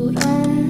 hold on.